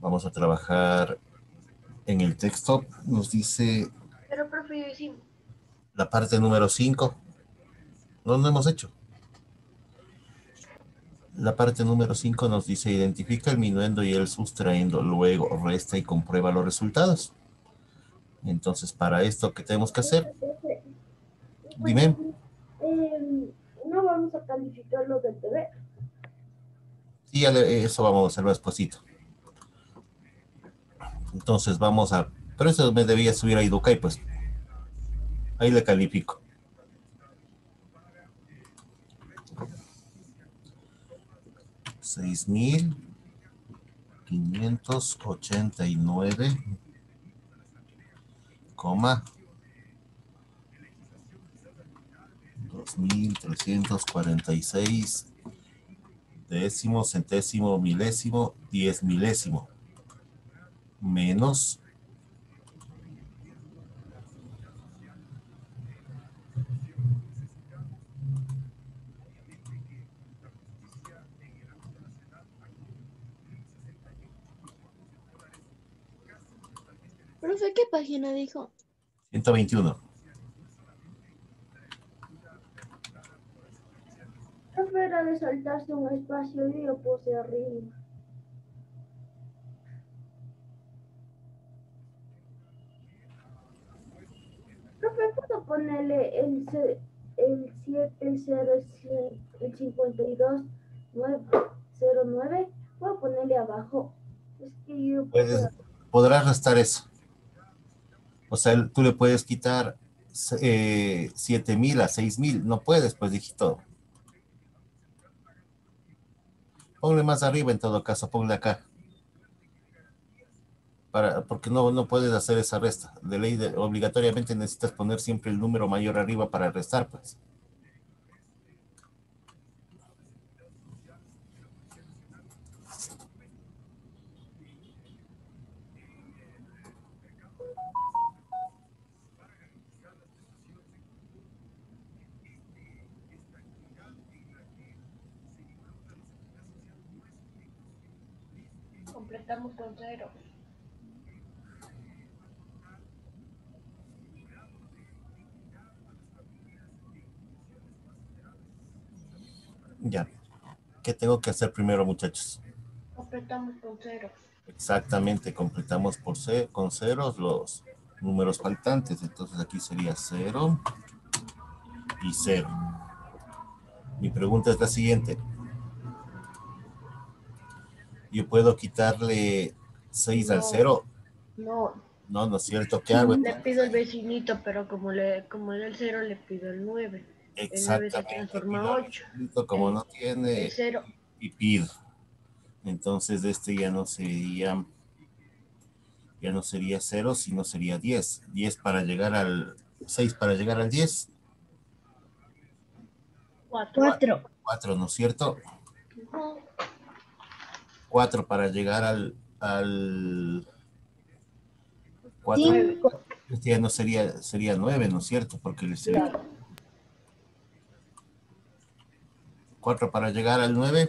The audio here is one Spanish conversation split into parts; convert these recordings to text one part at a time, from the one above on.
Vamos a trabajar en el texto. Nos dice Pero, profe, yo decimos. la parte número 5. No, no hemos hecho. La parte número 5 nos dice identifica el minuendo y el sustraendo, luego resta y comprueba los resultados. Entonces, para esto, ¿qué tenemos que hacer? Dime. Eh, no vamos a calificar lo del TV. Sí, eso vamos a hacerlo despuesito. Entonces vamos a... Pero eso me debía subir a Educay, pues. Ahí le califico. Seis mil quinientos ochenta y nueve coma dos mil trescientos cuarenta y seis décimo, centésimo, milésimo, diez milésimo, menos Profe, ¿qué página dijo? 121. Profe, era de saltarse un espacio y lo puse arriba. ¿Puedo ponerle el, el 70, el 52, 909? ¿Puedo ponerle abajo? Es que yo Puedes, podrás restar eso. O sea, tú le puedes quitar eh, 7000 a 6000. No puedes, pues, dígito. Ponle más arriba en todo caso, ponle acá. Para, porque no, no puedes hacer esa resta. De ley, de- obligatoriamente necesitas poner siempre el número mayor arriba para restar, pues. Completamos con cero. Ya. ¿Qué tengo que hacer primero, muchachos? Completamos con cero. Exactamente, completamos por ce- con ceros los números faltantes. Entonces aquí sería 0 y 0. Mi pregunta es la siguiente. Yo puedo quitarle 6 al No. 0. No, No, no es cierto. ¿Qué hago? le pido el vecinito, pero como le como era el cero, le pido el 9. El 9 se Exactamente. transforma a pido 8. listo, Como no El tiene 0, y pido. Entonces este ya no sería ya no sería 0, sino sería 10. 10 para llegar al 6 para llegar al 10. 4. 4. 4, ¿no es cierto? 4 para llegar al al 4. 5. Este ya no sería sería 9, ¿no es cierto? Porque le sería Claro. 4 para llegar al 9,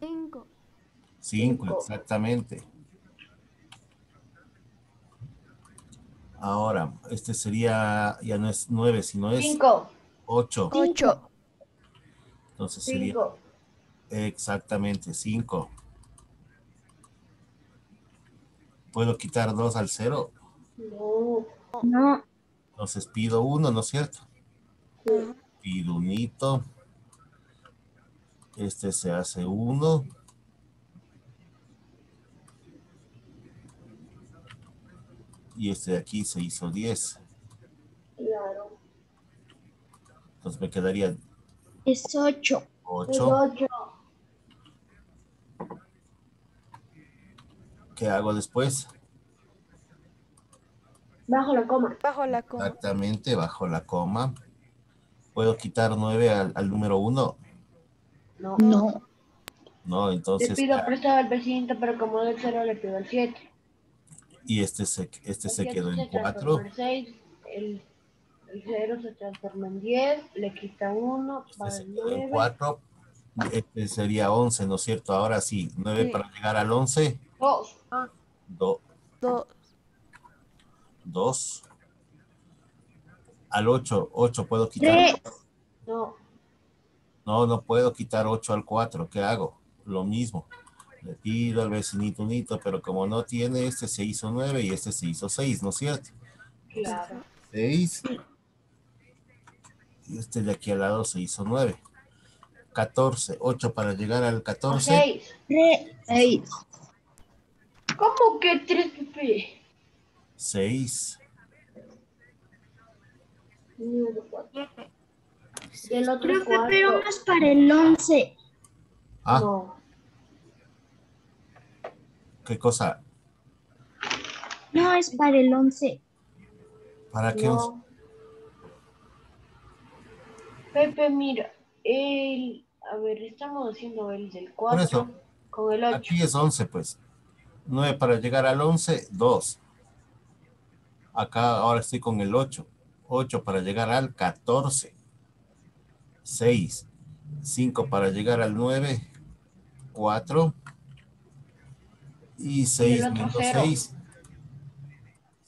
5, 5, Cinco. exactamente. Ahora, este sería, ya no es 9, sino es 5. 8. 8, Entonces sería 5. exactamente 5. Puedo quitar 2 al 0. No. No. Entonces pido 1, ¿no es cierto? Pido un hito. Este se hace 1. Y este de aquí se hizo 10. Claro. Entonces me quedaría Es 8. Es 8. 8. ¿Qué hago después? Bajo la coma. bajo la coma. Exactamente, bajo la coma. ¿Puedo quitar 9 al, al número 1? No. No. No, Le entonces. pido prestado al vecinito, pero como del 0 le pido el 7. Y este se, este se quedó en 4. El 6, el, el 0 se transforma en 10, le quita 1, Este se al quedó en 9. 4. Este sería 11, ¿no es cierto? Ahora sí, 9 Sí. para llegar al 11. 2. do, dos, 2. Al 8, 8 puedo quitar. No. No, no puedo quitar 8 al 4. ¿Qué hago? Lo mismo. Le pido al vecinito unito, pero como no tiene, este se hizo 9 y este se hizo 6, ¿no es cierto? Claro. 6. Y este de aquí al lado se hizo 9. 14, 8 para llegar al 14. 6. 6. ¿Cómo que 3, Pepe? 6. Del otro Profe, cuarto. pero más para el 11. Ah. No. ¿Qué cosa? No, es para el 11. ¿Para qué? No. Pepe, mira, el, a ver, estamos haciendo el del 4 eso, con el 8. Aquí es 11, pues. 9 para llegar al 11, 2. Acá ahora estoy con el 8. 8 para llegar al 14. 6. 5 para llegar al 9. 4. Y 6 otro menos cero. 6.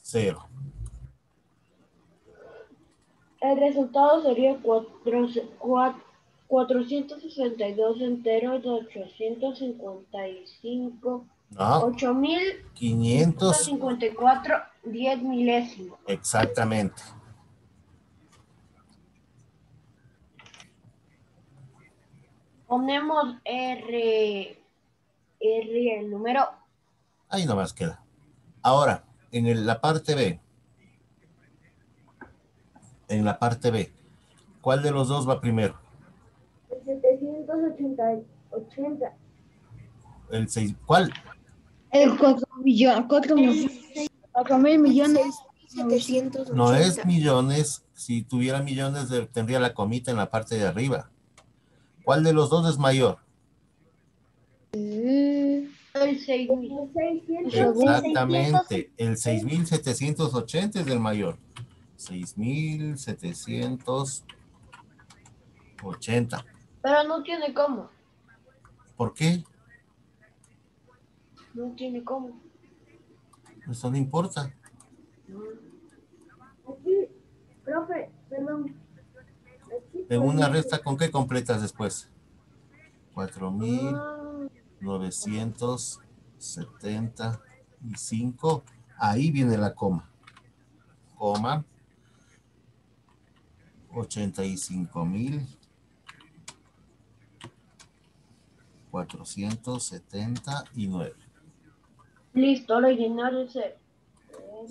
0. El resultado sería 4, 462 enteros de 855, No, 500. 8054, 10 milésimos. Exactamente. Ponemos R, R el número. Ahí nomás queda. Ahora, en el- la parte B. En la parte B. ¿Cuál de los dos va primero? 780. El 6. ¿Cuál? El 4 millones. 4 mil millones. 780. No es millones. Si tuviera millones, tendría la comita en la parte de arriba. ¿Cuál de los dos es mayor? El 6000. 600. Exactamente. El 6780 es el mayor. 6780. Pero no tiene cómo. ¿Por qué? No tiene cómo. Eso no importa. Aquí, profe, perdón. En una resta, ¿con qué completas después? 4000. Ah, 975. Ahí viene la coma. Coma. 85 mil. 479. listo, ahora llenar el cero.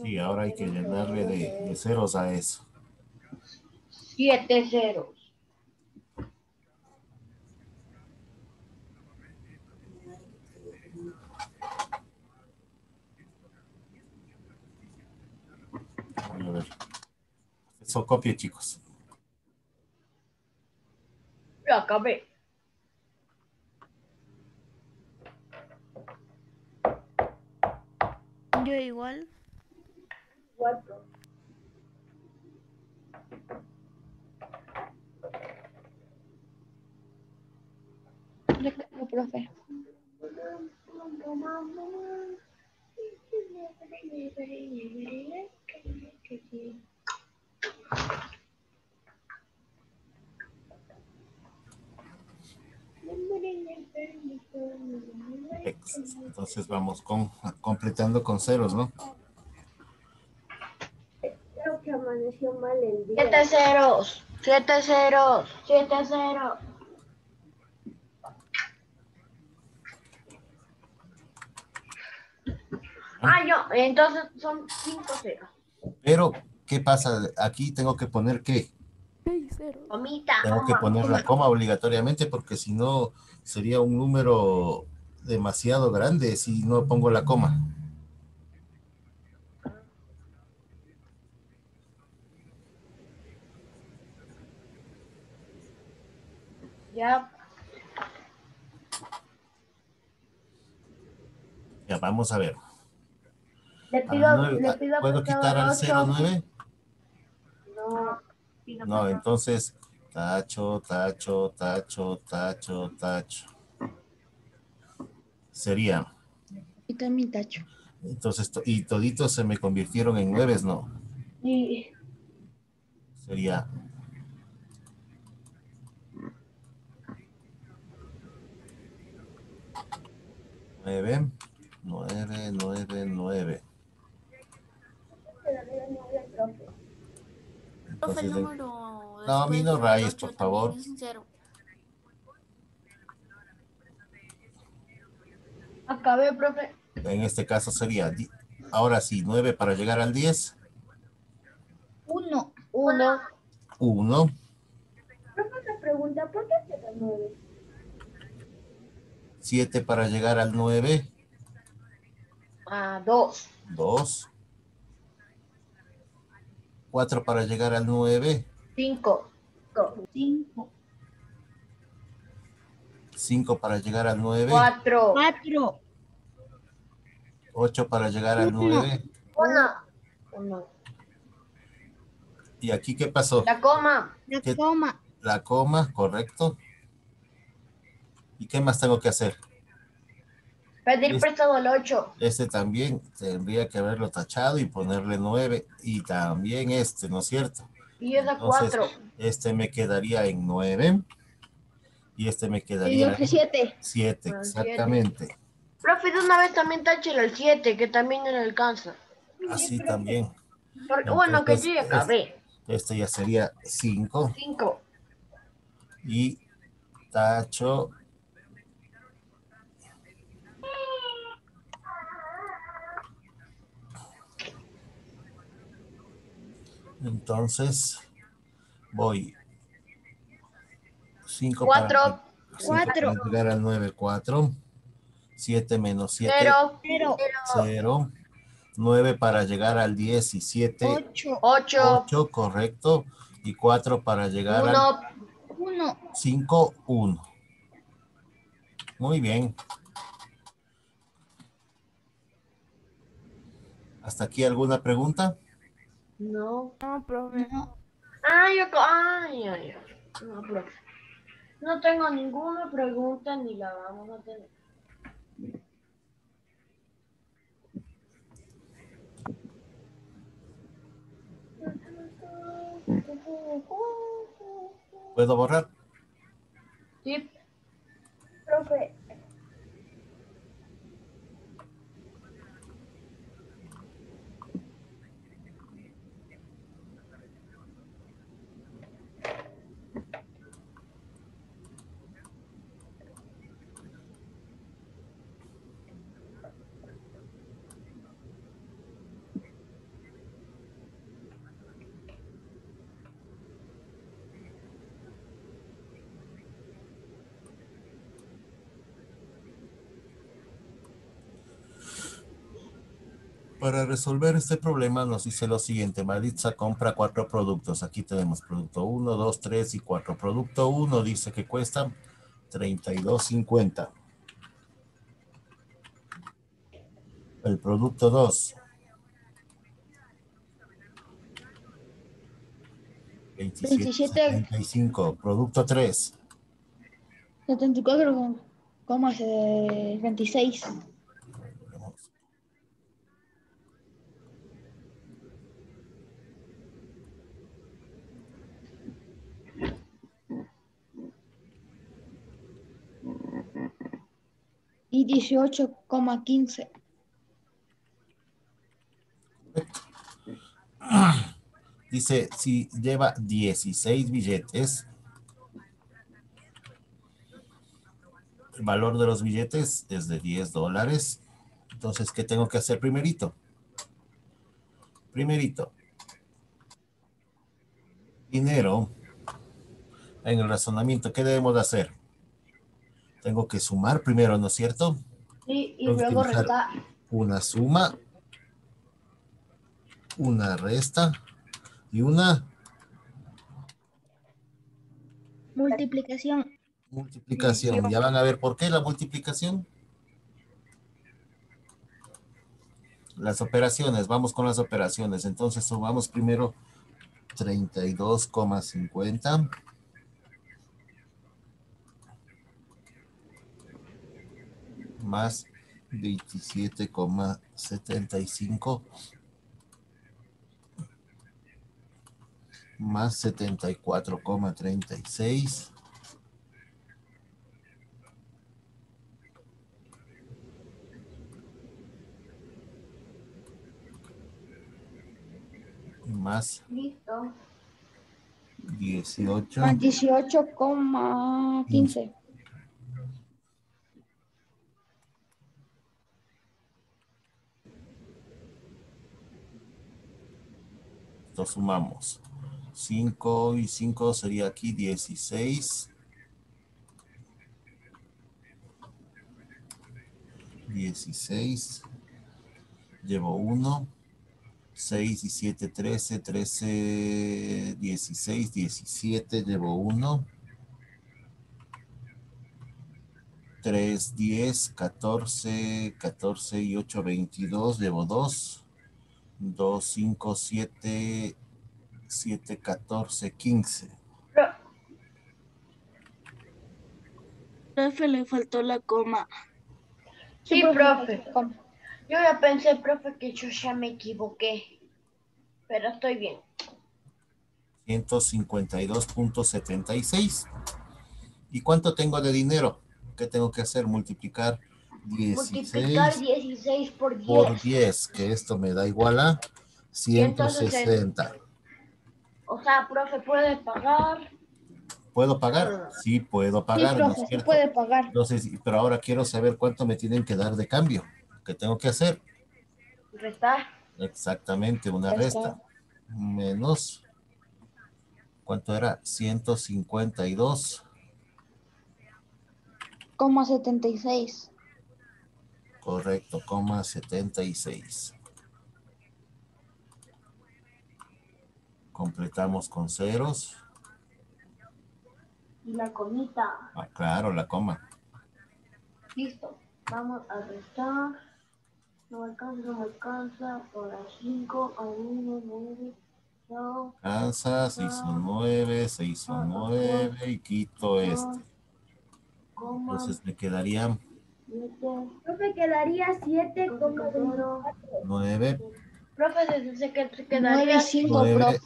Sí, ahora hay que llenarle de, de ceros a eso. Siete ceros. A ver. Eso copia, chicos. Lo acabé. Yo igual. Cuatro. Le cargo, Entonces vamos con completando con ceros, ¿no? Creo que amaneció mal el día. Siete ceros. Siete ceros. Siete ceros. Ah, yo. Entonces son cinco ceros. Pero, ¿qué pasa? Aquí tengo que poner qué? 6 0. Comita. Tengo que poner la coma obligatoriamente porque si no sería un número demasiado grande si no pongo la coma. Ya. Ya, vamos a ver. Le pido, nueve- le ah, pido ¿Puedo quitar al ocho. 09? No. No, entonces tacho, tacho, tacho, tacho, tacho. Sería Y también tacho. Entonces, to- y toditos se me convirtieron en nueves, ¿no? Y Sería nueve, nueve, nueve, nueve. Profe, Entonces, el. No, no ocho por favor. acabé, profe. en este caso sería, ahora sí, nueve para llegar al 10, Uno. Uno. 1, Profe me pregunta, ¿por qué se da nueve? 7 para llegar al 9, Ah, dos. 2, 4 para llegar al 9, Cinco. Cinco. 5 para llegar al 9, Cuatro. Cuatro. 8 para llegar al 9. Uno. Uno. ¿Y aquí qué pasó? La coma. La coma. La coma, correcto. ¿Y qué más tengo que hacer? Pedir Es- prestado al ocho. Este también tendría que haberlo tachado y ponerle 9. Y también este, ¿no es cierto? Y es a Entonces, cuatro. Este me quedaría en 9. Y este me quedaría en siete. 7, Ah, exactamente. Profe, de una vez también táchelo el siete, que también no le alcanza. Así también. Porque, bueno, que Entonces, yo ya acabé. Este ya sería 5. Cinco. Y tacho. Entonces, voy. 5 Cuatro. Cuatro. Para llegar al 9, 4. 7 menos 7, Cero. Cero. 0. 9 para llegar al 17, Ocho. Ocho. 8, correcto. Y 4 para llegar al Uno. Uno. 5, 1. Muy bien. ¿Hasta aquí alguna pregunta? No. No, profe. No. Ay, yo, ay, ay, ay. No, profe. No tengo ninguna pregunta ni la vamos a tener. ¿Puedo borrar? Sí, Profe. Para resolver este problema nos dice lo siguiente. Maritza compra cuatro productos. Aquí tenemos producto 1, 2, 3 y 4. Producto 1 dice que cuesta 32.50. El producto 2. 27.75. Producto 3. 74 18,15. Dice, si lleva 16 billetes, el valor de los billetes es de 10 dólares. Entonces, ¿qué tengo que hacer primerito? Primerito. Dinero. En el razonamiento, ¿qué debemos de hacer? Tengo que sumar primero, ¿no es cierto? sí, y Tengo luego restar. Una suma, una resta y una Multiplicación. multiplicación. Ya van a ver por qué la multiplicación. Las operaciones, vamos con las operaciones. Entonces sumamos primero 32,50 más veintisiete coma setenta y cinco más setenta y cuatro coma treinta y seis más Listo. dieciocho 18,15. Sumamos. 5 y 5 sería aquí 16. 16. Llevo 1. 6 y 7, 13. 13, 16, 17. Llevo 1. 3, 10, 14, 14 y 8, 22. Llevo 2. 2, 5, 7, 7, 14, 15. Pro- Profe, le faltó la coma. Sí, profe. Yo ya pensé, profe, que yo ya me equivoqué. Pero estoy bien. 152.76. ¿Y cuánto tengo de dinero? ¿Qué tengo que hacer? Multiplicar 16 Multiplicar 16 por 10. por 10, que esto me da igual a 160. O sea, profe, puede pagar. ¿Puedo pagar? Sí, puedo pagar, ¿no es cierto? pagar. Entonces, pero ahora quiero saber cuánto me tienen que dar de cambio. ¿Qué tengo que hacer? Restar. Exactamente, una resta. Menos. ¿Cuánto era? 152. Coma 76. Correcto, coma 76. Completamos con ceros. Y la comita. Ah, claro, la coma. Listo. Vamos a restar. No alcanza, no me alcanza. Por a 5, a 1, 9, 2, Alcanza, se hizo 9, se hizo 9 y quito este. Entonces me quedarían 7, Profe, quedaría 0. 9 Profe, se que te 9 quedaría y 5, 9 profe.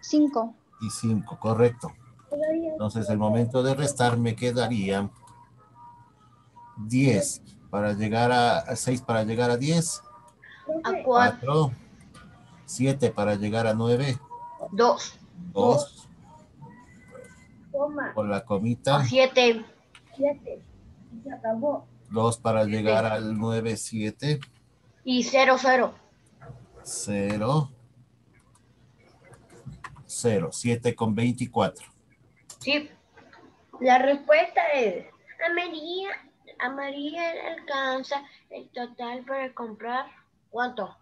5. y 5, correcto. Entonces el momento de restar me quedaría 10 para llegar a 6 para llegar a 10, a 4, 4, 7 para llegar a 9, 2, 2 Coma por la comita, 7, 7. Se acabó. 2 para llegar al 9, 7, y 0, 0. 0, 0, 7 con 24. Sí. La respuesta es, a María, a María le alcanza el total para comprar, ¿cuánto?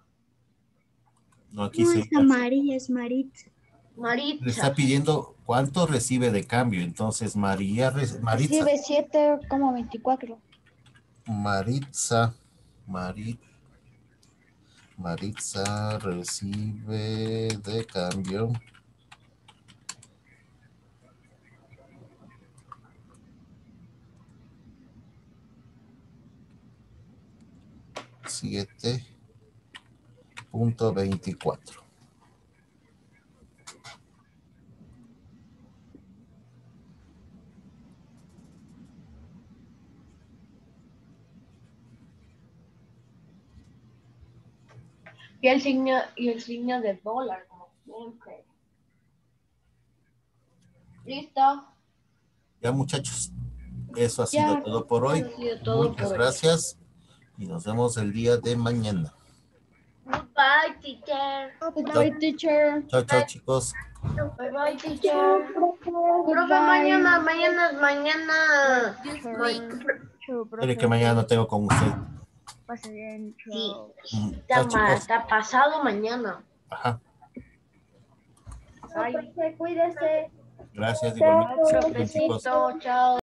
No, aquí No se es María, es Maritza. le Maritza. está pidiendo cuánto recibe de cambio. Entonces María, Maritza, Recibe 7,24. Maritza, Marit, Maritza recibe de cambio siete punto veinticuatro. Y el signo, y el signo de dólar, como siempre. Listo. Ya muchachos, eso ha sido todo por hoy. Todo Muchas por hoy. gracias y nos vemos el día de mañana. Goodbye, teacher. Goodbye, teacher. Chao, chao chicos. Bye bye, teacher. Profe, mañana, mañana, mañana. Espere que mañana no tengo con usted. Sí, Mm, está, Chao ma- está pasado mañana. Ajá. Profe, cuídese. Gracias igualmente. Profecito, chao.